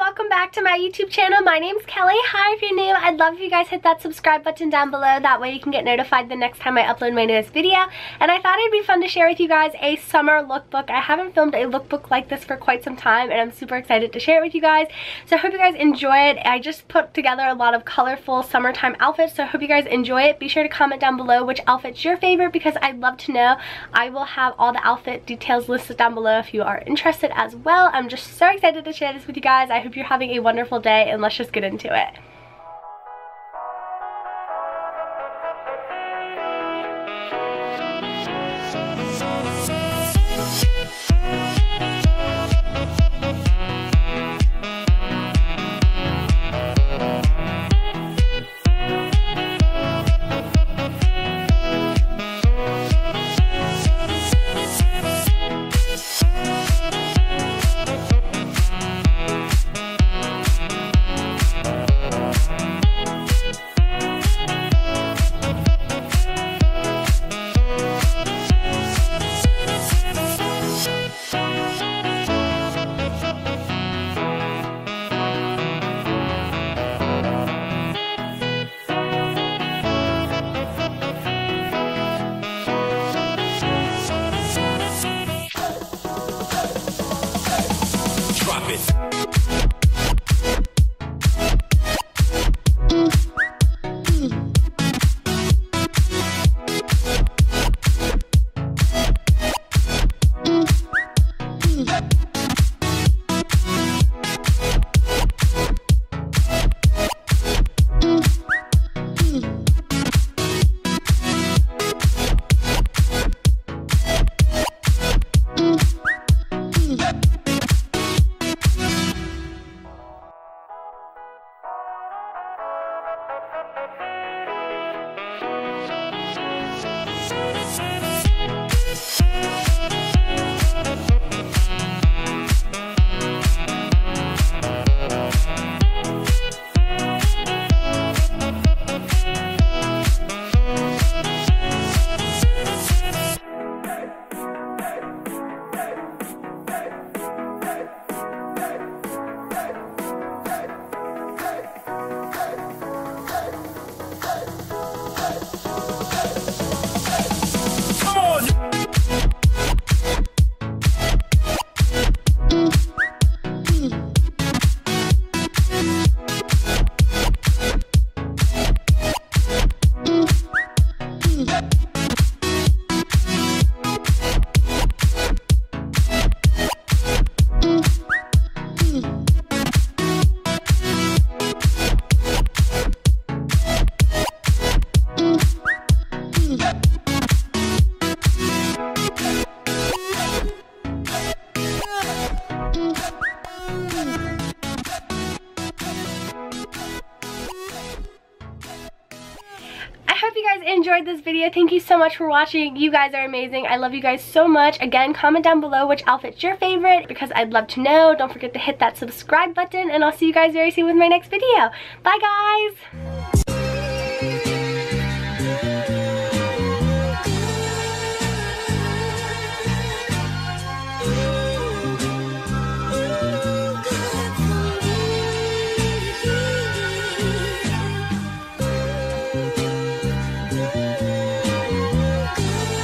welcome back to my YouTube channel. My name's Kelly. Hi, if you're new, I'd love if you guys hit that subscribe button down below. That way you can get notified the next time I upload my newest video. And I thought it'd be fun to share with you guys a summer lookbook. I haven't filmed a lookbook like this for quite some time and I'm super excited to share it with you guys. So I hope you guys enjoy it. I just put together a lot of colorful summertime outfits, so I hope you guys enjoy it. Be sure to comment down below which outfit's your favorite because I'd love to know. I will have all the outfit details listed down below if you are interested as well. I'm just so excited to share this with you guys. I hope you're having a wonderful day and let's just get into it. Hope you guys enjoyed this video. Thank you so much for watching. You guys are amazing. I love you guys so much. Again, comment down below which outfit's your favorite because I'd love to know. Don't forget to hit that subscribe button and I'll see you guys very soon with my next video. Bye guys!